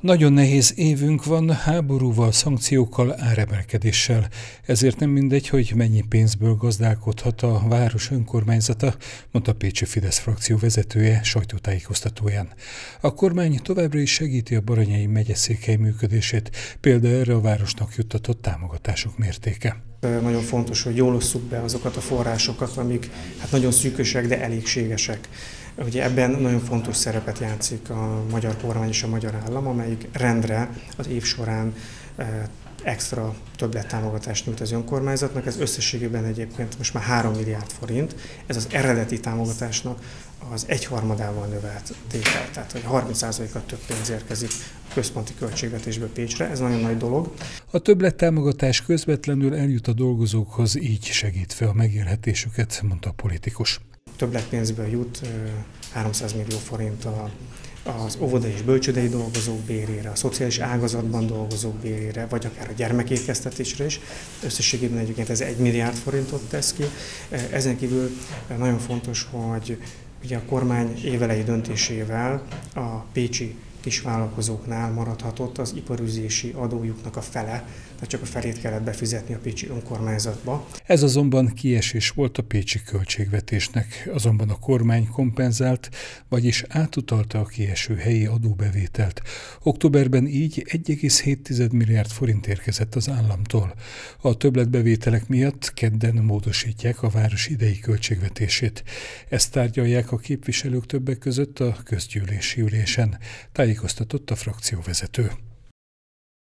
Nagyon nehéz évünk van háborúval, szankciókkal, áremelkedéssel. Ezért nem mindegy, hogy mennyi pénzből gazdálkodhat a város önkormányzata, mondta Pécsi Fidesz frakció vezetője sajtótájékoztatóján. A kormány továbbra is segíti a Baranyai megyeszékhely működését, például erre a városnak juttatott támogatások mértéke. Nagyon fontos, hogy jól osszuk be azokat a forrásokat, amik hát nagyon szűkösek, de elégségesek. Ugye ebben nagyon fontos szerepet játszik a magyar kormány és a magyar állam, amelyik rendre az év során extra többlettámogatást nyújt az önkormányzatnak, ez összességében egyébként most már 3 milliárd forint, ez az eredeti támogatásnak az egyharmadával növelt tétel, tehát hogy 30%-kal több pénz érkezik a központi költségvetésből Pécsre, ez nagyon nagy dolog. A többlettámogatás közvetlenül eljut a dolgozókhoz, így segítve a megélhetésüket, mondta a politikus. Többletpénzből jut 300 millió forint a az óvodai és bölcsödei dolgozók bérére, a szociális ágazatban dolgozók bérére, vagy akár a gyermekétkeztetésre is. Összességében egyébként ez egy milliárd forintot tesz ki. Ezen kívül nagyon fontos, hogy ugye a kormány évelei döntésével a Pécsi kisvállalkozóknál maradhatott az iparüzési adójuknak a fele, tehát csak a felét kellett befizetni a Pécsi önkormányzatba. Ez azonban kiesés volt a pécsi költségvetésnek, azonban a kormány kompenzált, vagyis átutalta a kieső helyi adóbevételt. Októberben így 1,7 milliárd forint érkezett az államtól. A többletbevételek miatt kedden módosítják a város idei költségvetését. Ezt tárgyalják a képviselők többek között a közgyűlési ülésen, tájékoztatott a frakcióvezető.